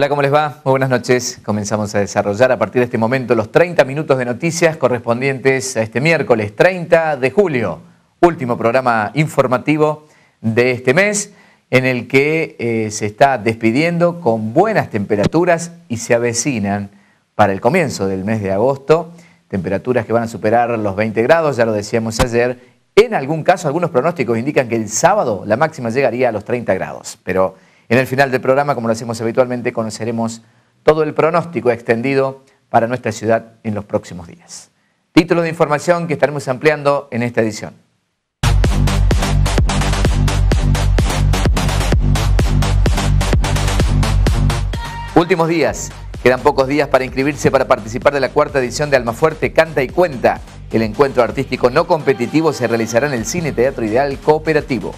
Hola, ¿cómo les va? Muy buenas noches. Comenzamos a desarrollar a partir de este momento los 30 minutos de noticias correspondientes a este miércoles 30 de julio, último programa informativo de este mes, en el que eh, se está despidiendo con buenas temperaturas y se avecinan para el comienzo del mes de agosto, temperaturas que van a superar los 20 grados, ya lo decíamos ayer. En algún caso, algunos pronósticos indican que el sábado la máxima llegaría a los 30 grados, pero en el final del programa, como lo hacemos habitualmente, conoceremos todo el pronóstico extendido para nuestra ciudad en los próximos días. Título de información que estaremos ampliando en esta edición. Últimos días. Quedan pocos días para inscribirse para participar de la cuarta edición de Almafuerte Canta y Cuenta. El encuentro artístico no competitivo se realizará en el Cine Teatro Ideal Cooperativo.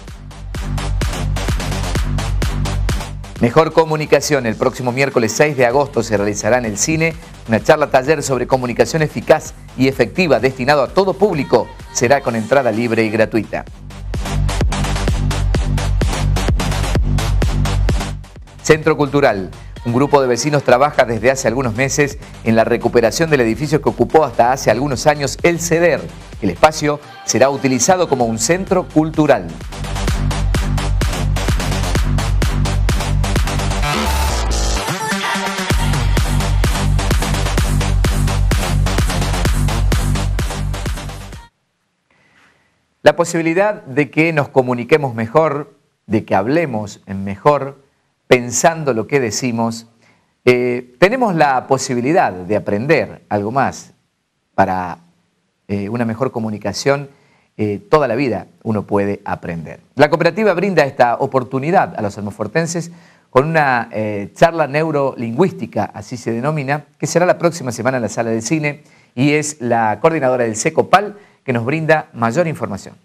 Mejor comunicación. El próximo miércoles 6 de agosto se realizará en el cine una charla taller sobre comunicación eficaz y efectiva destinado a todo público. Será con entrada libre y gratuita. Centro Cultural. Un grupo de vecinos trabaja desde hace algunos meses en la recuperación del edificio que ocupó hasta hace algunos años el CEDER. El espacio será utilizado como un centro cultural. La posibilidad de que nos comuniquemos mejor, de que hablemos mejor, pensando lo que decimos, eh, tenemos la posibilidad de aprender algo más para eh, una mejor comunicación. Eh, toda la vida uno puede aprender. La cooperativa brinda esta oportunidad a los almofortenses con una charla neurolingüística, así se denomina, que será la próxima semana en la sala de cine y es la coordinadora del SECOPAL que nos brinda mayor información.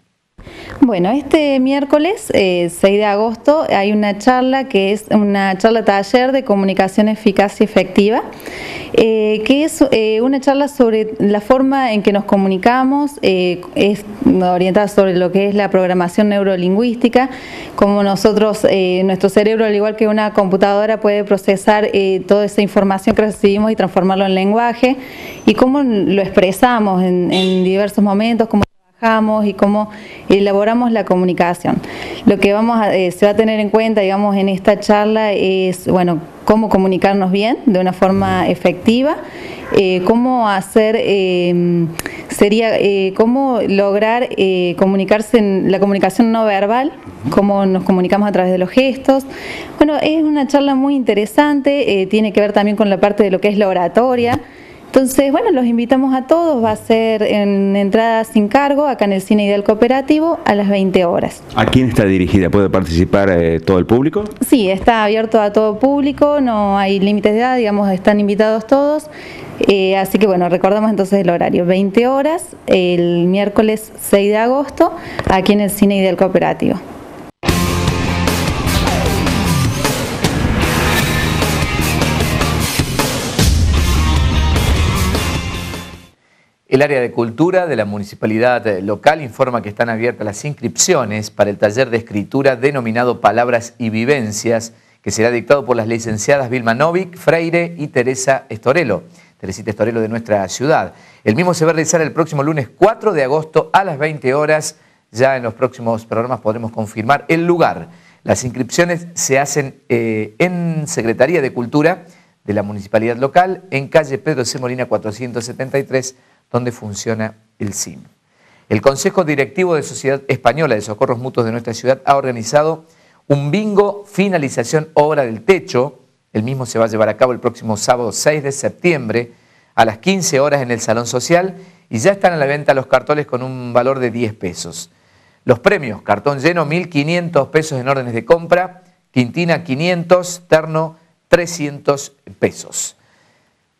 Bueno, este miércoles 6 eh, de agosto hay una charla que es una charla taller de comunicación eficaz y efectiva, eh, que es eh, una charla sobre la forma en que nos comunicamos, es orientada sobre lo que es la programación neurolingüística, cómo nosotros, nuestro cerebro, al igual que una computadora, puede procesar toda esa información que recibimos y transformarlo en lenguaje, y cómo lo expresamos en, en diversos momentos, como y cómo elaboramos la comunicación. Lo que vamos eh, se va a tener en cuenta, digamos, en esta charla es, bueno, cómo comunicarnos bien, de una forma efectiva, eh, cómo hacer, eh, sería, cómo lograr comunicarse en la comunicación no verbal, cómo nos comunicamos a través de los gestos. Bueno, es una charla muy interesante, tiene que ver también con la parte de lo que es la oratoria. Entonces, bueno, los invitamos a todos, va a ser en entrada sin cargo, acá en el Cine Ideal Cooperativo, a las 20 horas. ¿A quién está dirigida? ¿Puede participar eh, todo el público? Sí, está abierto a todo público, no hay límites de edad, digamos, están invitados todos. Eh, así que bueno, recordamos entonces el horario, 20 horas, el miércoles 6 de agosto, aquí en el Cine Ideal Cooperativo. El área de cultura de la municipalidad local informa que están abiertas las inscripciones para el taller de escritura denominado Palabras y Vivencias, que será dictado por las licenciadas Vilma Novik, Freire y Teresa Estorelo, Teresita Estorelo de nuestra ciudad. El mismo se va a realizar el próximo lunes 4 de agosto a las 20 horas. Ya en los próximos programas podremos confirmar el lugar. Las inscripciones se hacen eh, en Secretaría de Cultura de la Municipalidad Local, en calle Pedro C. Molina 473 donde funciona el CIM. El Consejo Directivo de Sociedad Española de Socorros Mutuos de nuestra ciudad ha organizado un bingo finalización obra del techo. El mismo se va a llevar a cabo el próximo sábado 6 de septiembre a las 15 horas en el Salón Social y ya están a la venta los cartones con un valor de 10 pesos. Los premios, cartón lleno 1.500 pesos en órdenes de compra, Quintina 500, terno 300 pesos.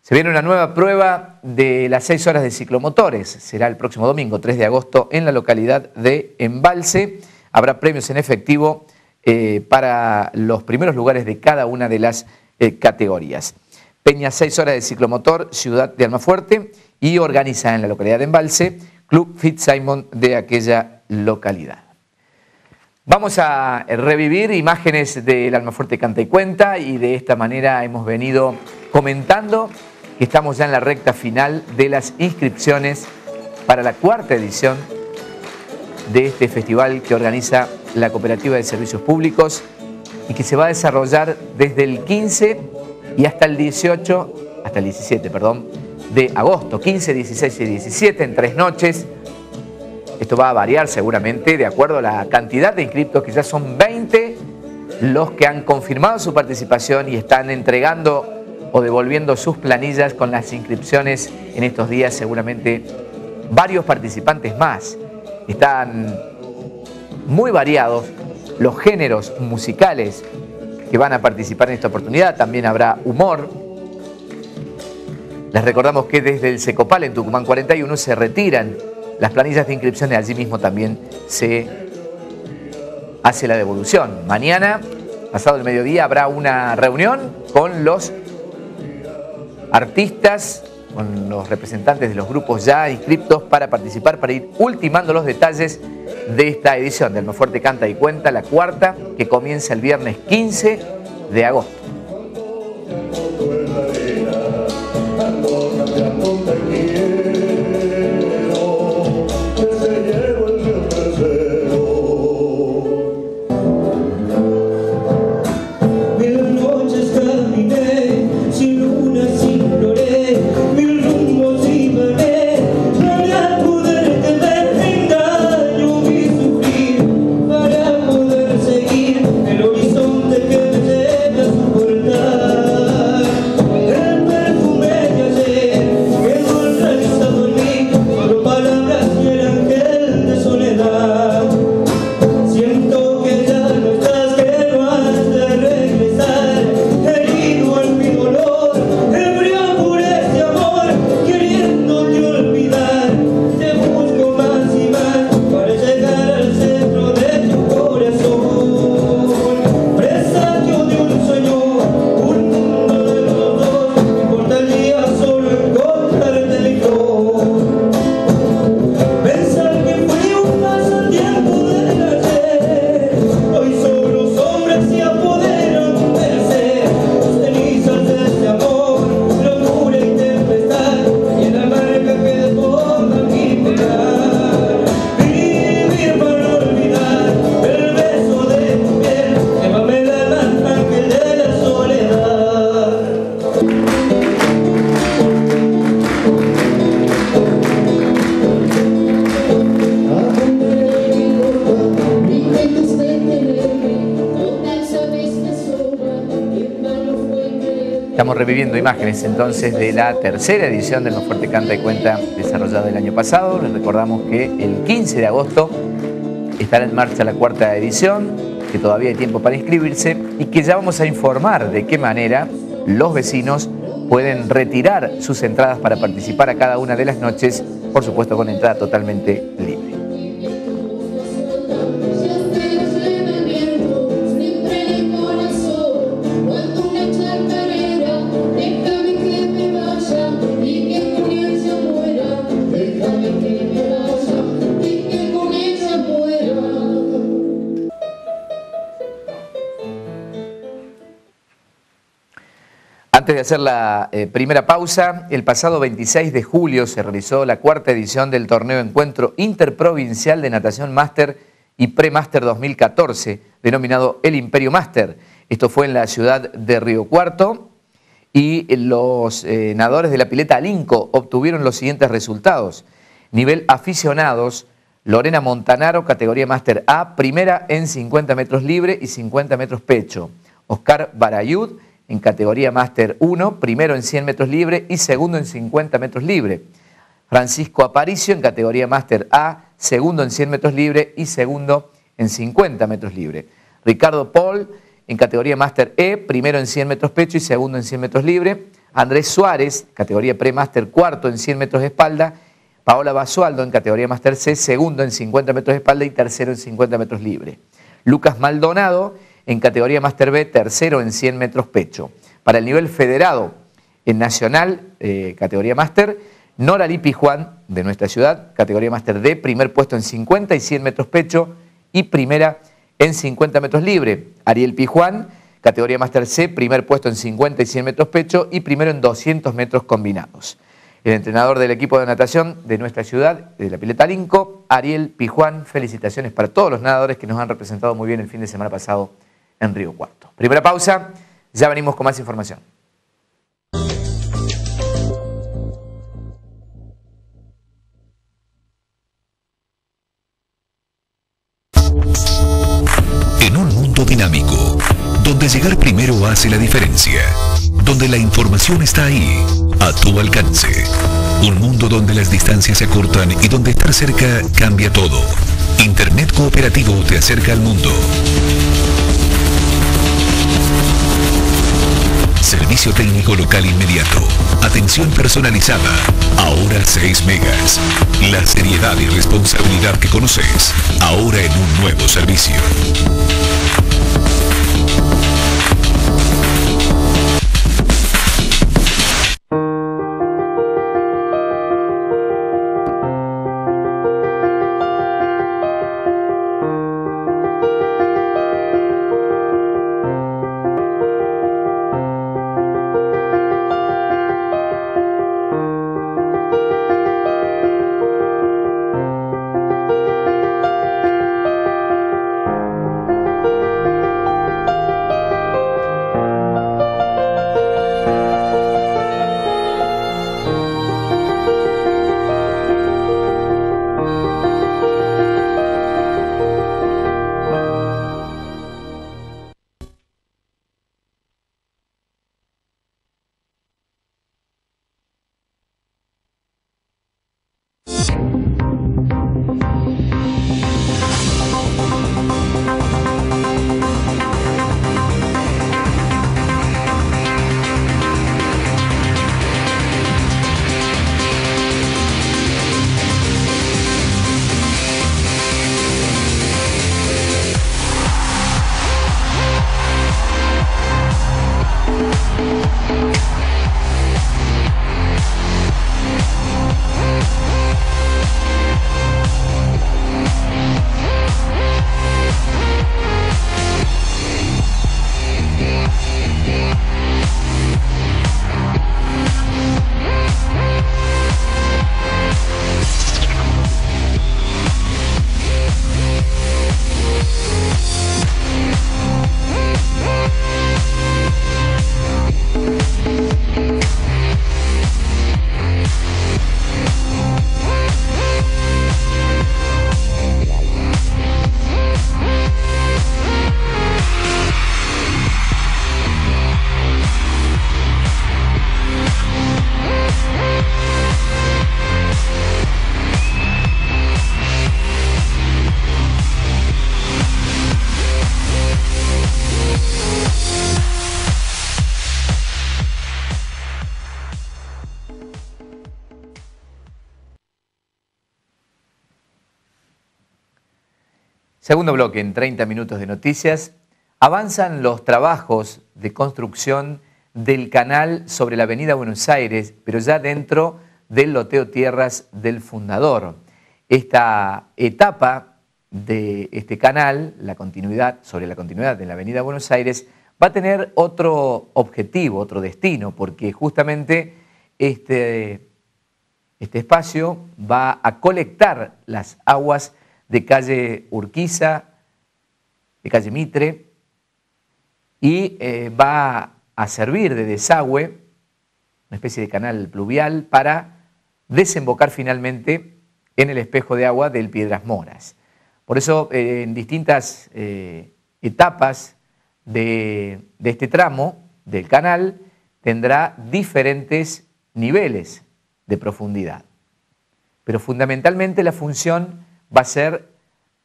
Se viene una nueva prueba de las seis horas de ciclomotores. Será el próximo domingo, 3 de agosto, en la localidad de Embalse. Habrá premios en efectivo eh, para los primeros lugares de cada una de las eh, categorías. Peña 6 horas de ciclomotor, ciudad de Almafuerte, y organiza en la localidad de Embalse Club Fitzsimon de aquella localidad. Vamos a revivir imágenes del Almafuerte Canta y Cuenta y de esta manera hemos venido comentando que estamos ya en la recta final de las inscripciones para la cuarta edición de este festival que organiza la Cooperativa de Servicios Públicos y que se va a desarrollar desde el 15 y hasta el 18, hasta el 17, perdón, de agosto, 15, 16 y 17, en tres noches. Esto va a variar seguramente de acuerdo a la cantidad de inscriptos, que ya son 20 los que han confirmado su participación y están entregando o devolviendo sus planillas con las inscripciones en estos días, seguramente varios participantes más. Están muy variados los géneros musicales que van a participar en esta oportunidad. También habrá humor. Les recordamos que desde el Secopal en Tucumán 41 se retiran las planillas de inscripción y allí mismo también se hace la devolución. Mañana, pasado el mediodía, habrá una reunión con los artistas, con los representantes de los grupos ya inscriptos para participar, para ir ultimando los detalles de esta edición del Fuerte Canta y Cuenta, la cuarta, que comienza el viernes 15 de agosto. Viviendo imágenes entonces de la tercera edición del Más Fuerte Canta y Cuenta desarrollada el año pasado. Les recordamos que el 15 de agosto estará en marcha la cuarta edición, que todavía hay tiempo para inscribirse y que ya vamos a informar de qué manera los vecinos pueden retirar sus entradas para participar a cada una de las noches, por supuesto con entrada totalmente hacer la eh, primera pausa, el pasado 26 de julio se realizó la cuarta edición del torneo Encuentro Interprovincial de Natación Máster y Pre-Máster 2014, denominado El Imperio Máster. Esto fue en la ciudad de Río Cuarto y los eh, nadadores de la pileta Alinco obtuvieron los siguientes resultados. Nivel aficionados, Lorena Montanaro, categoría Máster A, primera en 50 metros libre y 50 metros pecho. Oscar Barayud, en categoría Máster 1, primero en 100 metros libre y segundo en 50 metros libre. Francisco Aparicio en categoría Máster A, segundo en 100 metros libre y segundo en 50 metros libre. Ricardo Paul en categoría Máster E, primero en 100 metros pecho y segundo en 100 metros libre. Andrés Suárez, categoría Pre-Máster cuarto en 100 metros de espalda. Paola Basualdo en categoría Máster C, segundo en 50 metros de espalda y tercero en 50 metros libre. Lucas Maldonado en categoría Master B, tercero en 100 metros pecho. Para el nivel federado, en Nacional, eh, categoría Master, Nora Lipi Juan, de nuestra ciudad, categoría Master D, primer puesto en 50 y 100 metros pecho y primera En 50 metros libre, Ariel Pijuán, categoría Master C, primer puesto en 50 y 100 metros pecho y primero en 200 metros combinados. El entrenador del equipo de natación de nuestra ciudad, de la Pileta Linco, Ariel Pijuán, felicitaciones para todos los nadadores que nos han representado muy bien el fin de semana pasado en Río Cuarto. Primera pausa, ya venimos con más información. En un mundo dinámico, donde llegar primero hace la diferencia, donde la información está ahí, a tu alcance. Un mundo donde las distancias se acortan y donde estar cerca cambia todo. Internet Cooperativo te acerca al mundo. Servicio técnico local inmediato. Atención personalizada. Ahora 6 megas. La seriedad y responsabilidad que conoces. Ahora en un nuevo servicio. Segundo bloque, en 30 minutos de noticias. Avanzan los trabajos de construcción del canal sobre la avenida Buenos Aires, pero ya dentro del loteo tierras del fundador. Esta etapa de este canal, la continuidad, sobre la continuidad de la avenida Buenos Aires, va a tener otro objetivo, otro destino, porque justamente este, este espacio va a colectar las aguas de calle Urquiza, de calle Mitre, y eh, va a servir de desagüe, una especie de canal pluvial, para desembocar finalmente en el espejo de agua del Piedras Moras. Por eso, eh, en distintas eh, etapas de, de este tramo del canal, tendrá diferentes niveles de profundidad. Pero fundamentalmente la función va a ser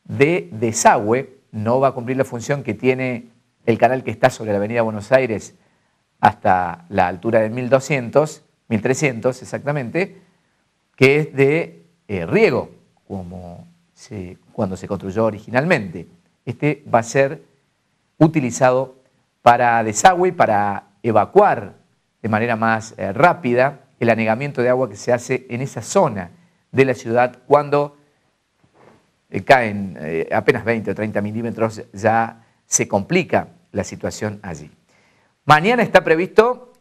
de desagüe, no va a cumplir la función que tiene el canal que está sobre la avenida Buenos Aires hasta la altura de 1200, 1300 exactamente, que es de eh, riego, como cuando se construyó originalmente. Este va a ser utilizado para desagüe, para evacuar de manera más eh, rápida el anegamiento de agua que se hace en esa zona de la ciudad cuando caen eh, apenas 20 o 30 milímetros, ya se complica la situación allí. Mañana está previsto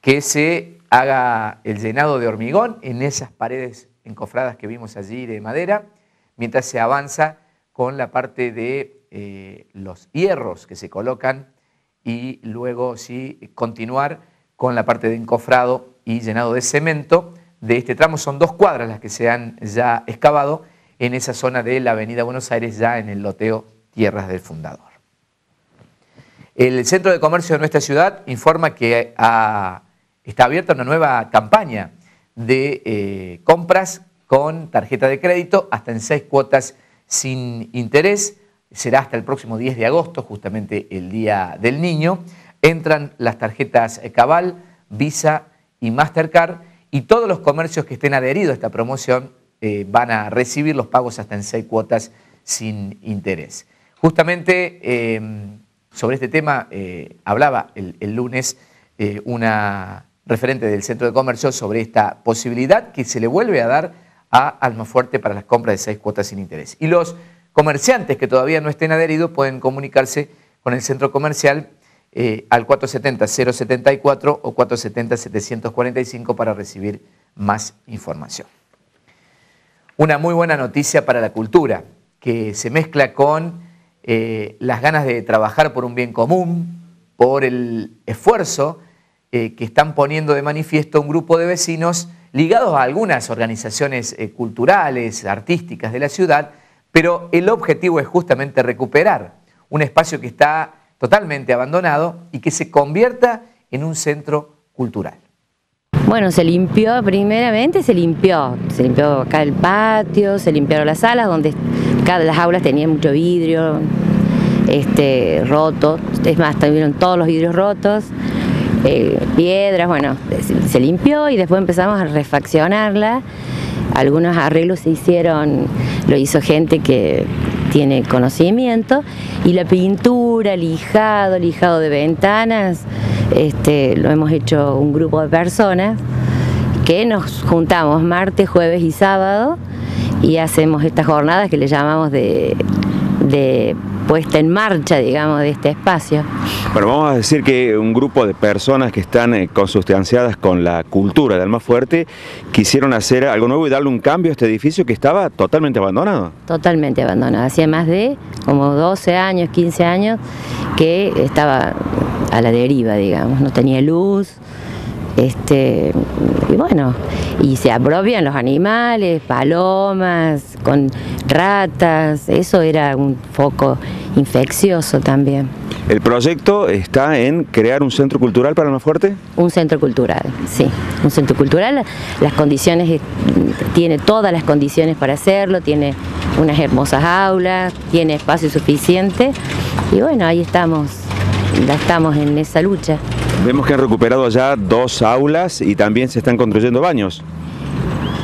que se haga el llenado de hormigón en esas paredes encofradas que vimos allí de madera, mientras se avanza con la parte de eh, los hierros que se colocan y luego sí continuar con la parte de encofrado y llenado de cemento de este tramo. Son dos cuadras las que se han ya excavado en esa zona de la Avenida Buenos Aires, ya en el loteo Tierras del Fundador. El Centro de Comercio de nuestra ciudad informa que está abierta una nueva campaña de eh, compras con tarjeta de crédito hasta en seis cuotas sin interés. Será hasta el próximo 10 de agosto, justamente el Día del Niño. Entran las tarjetas Cabal, Visa y Mastercard y todos los comercios que estén adheridos a esta promoción eh, van a recibir los pagos hasta en seis cuotas sin interés. Justamente eh, sobre este tema eh, hablaba el, lunes una referente del Centro de Comercio sobre esta posibilidad que se le vuelve a dar a Almafuerte para las compras de seis cuotas sin interés. Y los comerciantes que todavía no estén adheridos pueden comunicarse con el centro comercial eh, al 470-074 o 470-745 para recibir más información. Una muy buena noticia para la cultura, que se mezcla con eh, las ganas de trabajar por un bien común, por el esfuerzo eh, que están poniendo de manifiesto un grupo de vecinos ligados a algunas organizaciones culturales, artísticas de la ciudad, pero el objetivo es justamente recuperar un espacio que está totalmente abandonado y que se convierta en un centro cultural. Bueno, se limpió, primeramente se limpió, se limpió acá el patio, se limpiaron las salas donde cada las aulas tenían mucho vidrio, este, roto, es más, tuvieron todos los vidrios rotos, eh, piedras, bueno, se limpió y después empezamos a refaccionarla. Algunos arreglos se hicieron, lo hizo gente que tiene conocimiento y la pintura, lijado, lijado de ventanas, este, lo hemos hecho un grupo de personas que nos juntamos martes, jueves y sábado y hacemos estas jornadas que le llamamos de, de puesta en marcha, digamos, de este espacio. Bueno, vamos a decir que un grupo de personas que están eh, consustanciadas con la cultura de Almafuerte quisieron hacer algo nuevo y darle un cambio a este edificio que estaba totalmente abandonado. Totalmente abandonado, hacía más de como 12 años, 15 años que estaba a la deriva, digamos, no tenía luz, este, y bueno, y se apropian los animales, palomas, con ratas, eso era un foco infeccioso también. ¿El proyecto está en crear un centro cultural para Almafuerte? Un centro cultural, sí. Un centro cultural, las condiciones, tiene todas las condiciones para hacerlo, tiene unas hermosas aulas, tiene espacio suficiente y bueno, ahí estamos, ya estamos en esa lucha. Vemos que han recuperado ya dos aulas y también se están construyendo baños.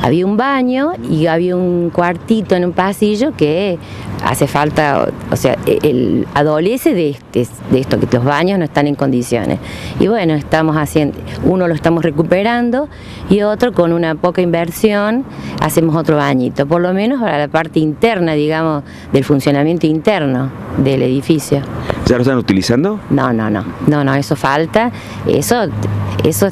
Había un baño y había un cuartito en un pasillo que hace falta, o sea, e, el, adolece de, este, de esto, que los baños no están en condiciones. Y bueno, estamos haciendo, uno lo estamos recuperando y otro con una poca inversión hacemos otro bañito, por lo menos para la parte interna, digamos, del funcionamiento interno del edificio. ¿Ya lo están utilizando? No, no, no, no, no, eso falta, eso, eso,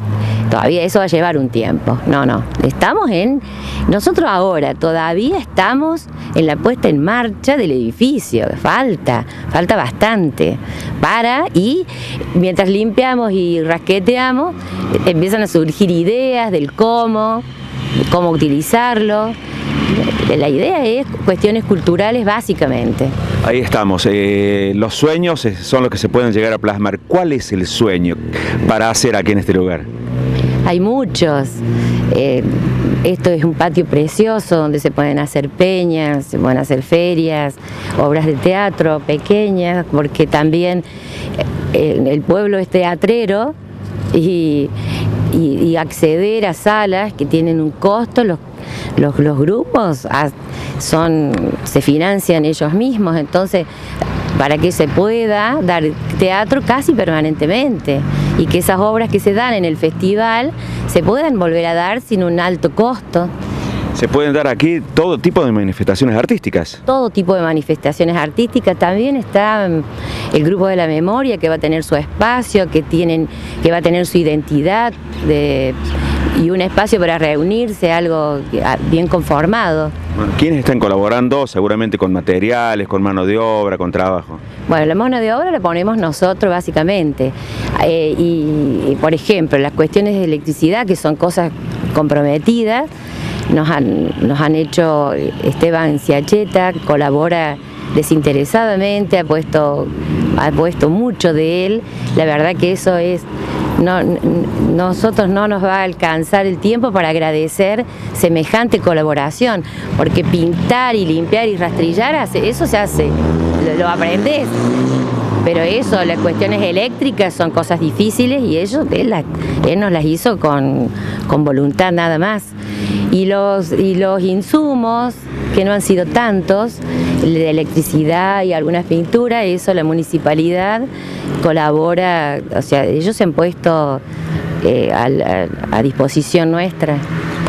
todavía eso va a llevar un tiempo. No, no, estamos en, nosotros ahora todavía estamos en la puesta en marcha del edificio, falta, falta bastante. Para, y mientras limpiamos y rasqueteamos, empiezan a surgir ideas del cómo, cómo utilizarlo. La idea es cuestiones culturales básicamente. Ahí estamos. Eh, los sueños son los que se pueden llegar a plasmar. ¿Cuál es el sueño para hacer aquí en este lugar? Hay muchos. Eh, esto es un patio precioso donde se pueden hacer peñas, se pueden hacer ferias, obras de teatro pequeñas, porque también eh, el pueblo es teatrero y, y acceder a salas que tienen un costo, los los, grupos son, se financian ellos mismos, entonces para que se pueda dar teatro casi permanentemente y que esas obras que se dan en el festival se puedan volver a dar sin un alto costo. Se pueden dar aquí todo tipo de manifestaciones artísticas. Todo tipo de manifestaciones artísticas. También está mm, el grupo de la memoria que va a tener su espacio, que, tienen, que va a tener su identidad y un espacio para reunirse, algo ah, bien conformado. ¿Quiénes están colaborando? Seguramente con materiales, con mano de obra, con trabajo. Bueno, la mano de obra la ponemos nosotros básicamente. Eh, y, por ejemplo, las cuestiones de electricidad, que son cosas comprometidas, nos han, nos han hecho Esteban Ciacheta, colabora desinteresadamente, ha puesto, ha puesto mucho de él. La verdad que eso es no, nosotros no nos va a alcanzar el tiempo para agradecer semejante colaboración, porque pintar y limpiar y rastrillar, eso se hace, lo, aprendes. Pero eso, las cuestiones eléctricas son cosas difíciles y ellos, él, nos las hizo con, con voluntad nada más. Y los, y los insumos, que no han sido tantos, de electricidad y algunas pinturas, eso la municipalidad colabora, o sea, ellos se han puesto eh, a, disposición nuestra.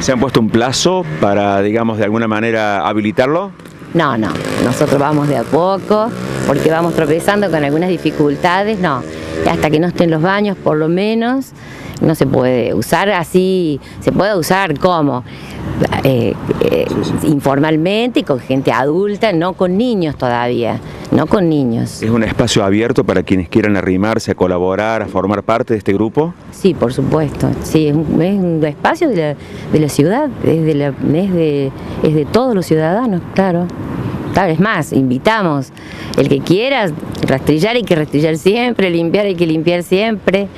¿Se han puesto un plazo para, digamos, de alguna manera habilitarlo? No, no, nosotros vamos de a poco, porque vamos tropezando con algunas dificultades, no, hasta que no estén los baños por lo menos, no se puede usar así, se puede usar como eh, eh, informalmente y con gente adulta, no con niños todavía, no con niños. ¿Es un espacio abierto para quienes quieran arrimarse, a colaborar, a formar parte de este grupo? Sí, por supuesto, sí, es un, espacio de la, ciudad, es de, es, de, es de todos los ciudadanos, claro. Tal vez más, invitamos. El que quiera rastrillar hay que rastrillar siempre, limpiar hay que limpiar siempre,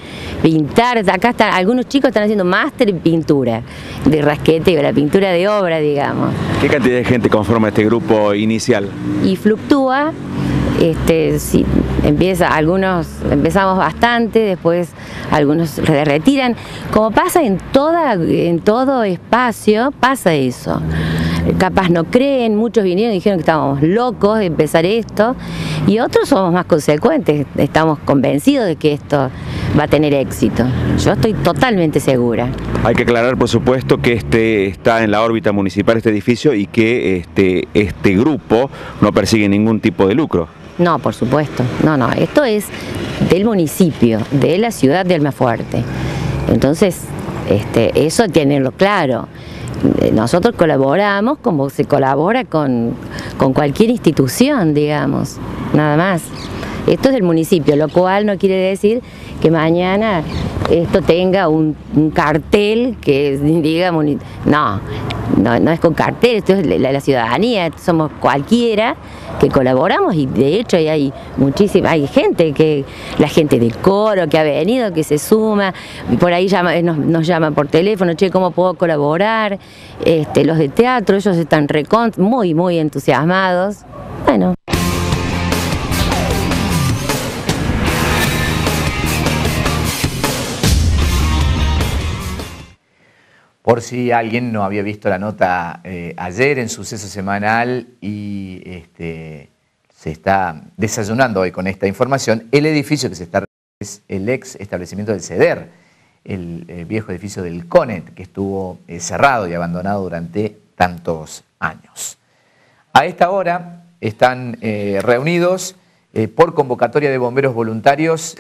pintar. Acá están, algunos chicos están haciendo máster en pintura, de rasqueteo, la pintura de obra, digamos. ¿Qué cantidad de gente conforma este grupo inicial? Y fluctúa. Este, si empieza, algunos empezamos bastante, después algunos se retiran. Como pasa en, toda, en todo espacio, pasa eso capaz no creen, muchos vinieron y dijeron que estábamos locos de empezar esto, y otros somos más consecuentes, estamos convencidos de que esto va a tener éxito. Yo estoy totalmente segura. Hay que aclarar, por supuesto, que este está en la órbita municipal este edificio y que este, este grupo no persigue ningún tipo de lucro. No, por supuesto. No, no. Esto es del municipio, de la ciudad de Almafuerte. Entonces, este, eso tenerlo claro. Eh, nosotros colaboramos como se colabora con, cualquier institución, digamos, nada más. Esto es del municipio, lo cual no quiere decir que mañana esto tenga un, cartel que diga, no, no, no es con cartel, esto es la, ciudadanía, somos cualquiera que colaboramos y de hecho hay muchísima, hay gente que, la gente de coro que ha venido, que se suma, por ahí llama, nos, nos llaman por teléfono, che, ¿cómo puedo colaborar? Este, los de teatro, ellos están muy, muy entusiasmados. Bueno. Por si alguien no había visto la nota eh, ayer en suceso semanal y este, se está desayunando hoy con esta información, el edificio que se está es el ex establecimiento del CEDER, el, eh, viejo edificio del CONET, que estuvo eh, cerrado y abandonado durante tantos años. A esta hora están reunidos por convocatoria de bomberos voluntarios,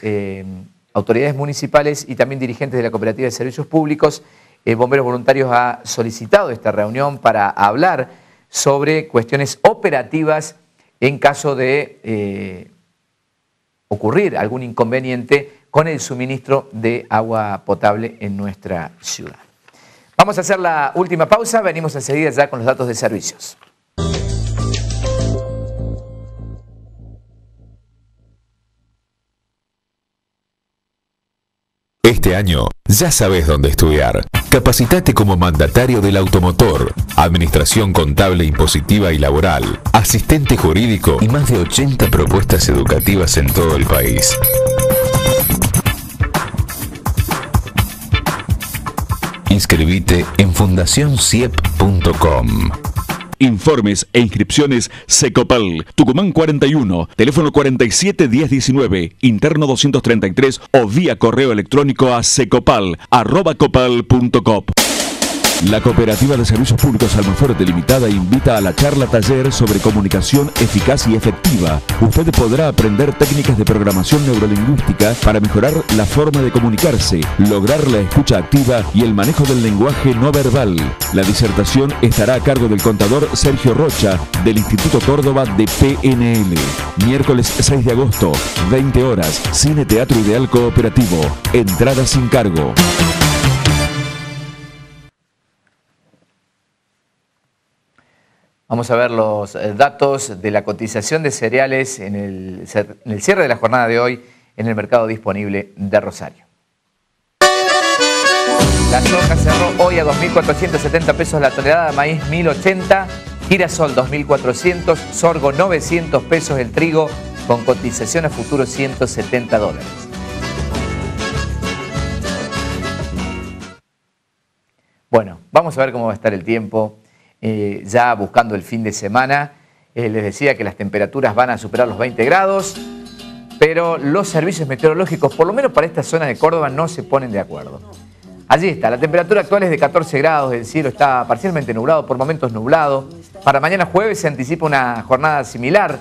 autoridades municipales y también dirigentes de la Cooperativa de Servicios Públicos eh, Bomberos Voluntarios ha solicitado esta reunión para hablar sobre cuestiones operativas en caso de eh, ocurrir algún inconveniente con el suministro de agua potable en nuestra ciudad. Vamos a hacer la última pausa, venimos enseguida ya con los datos de servicios. Este año ya sabes dónde estudiar. Capacitate como mandatario del automotor, administración contable impositiva y laboral, asistente jurídico y más de 80 propuestas educativas en todo el país. Inscribite en fundacionciep.com. Informes e inscripciones Secopal, Tucumán 41, teléfono 47 1019, interno 233 o vía correo electrónico a secopal.com. La Cooperativa de Servicios Públicos Almafuerte Limitada invita a la charla taller sobre comunicación eficaz y efectiva. Usted podrá aprender técnicas de programación neurolingüística para mejorar la forma de comunicarse, lograr la escucha activa y el manejo del lenguaje no verbal. La disertación estará a cargo del contador Sergio Rocha del Instituto Córdoba de PNL. Miércoles 6 de agosto, 20 horas, Cine Teatro Ideal Cooperativo. Entrada sin cargo. Vamos a ver los eh, datos de la cotización de cereales en el, cierre de la jornada de hoy en el mercado disponible de Rosario. La soja cerró hoy a 2.470 pesos la tonelada, maíz 1.080, girasol 2.400, sorgo 900 pesos el trigo con cotización a futuro 170 dólares. Bueno, vamos a ver cómo va a estar el tiempo eh, ya buscando el fin de semana. Eh, les decía que las temperaturas van a superar los 20 grados, pero los servicios meteorológicos, por lo menos para esta zona de Córdoba, no se ponen de acuerdo. Allí está, la temperatura actual es de 14 grados, el cielo está parcialmente nublado, por momentos nublado. Para mañana jueves se anticipa una jornada similar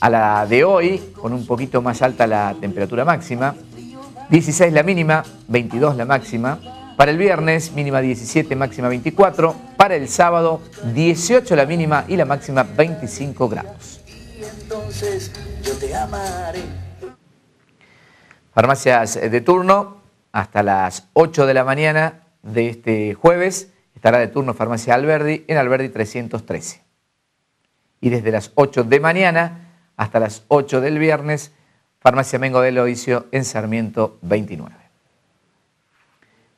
a la de hoy, con un poquito más alta la temperatura máxima. 16 la mínima, 22 la máxima. Para el viernes, mínima 17, máxima 24. Para el sábado, 18 la mínima y la máxima 25 grados. Farmacias de turno, hasta las 8 de la mañana de este jueves, estará de turno Farmacia Alberdi en Alberdi 313. Y desde las 8 de mañana hasta las 8 del viernes, Farmacia Mengo de Loicio en Sarmiento 29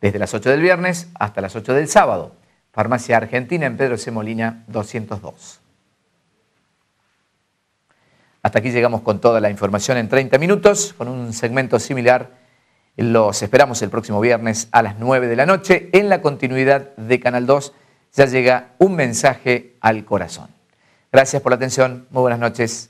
desde las 8 del viernes hasta las 8 del sábado. Farmacia Argentina en Pedro C. Molina 202. Hasta aquí llegamos con toda la información en 30 minutos, con un segmento similar. Los esperamos el próximo viernes a las 9 de la noche. En la continuidad de Canal 2 ya llega un mensaje al corazón. Gracias por la atención. Muy buenas noches.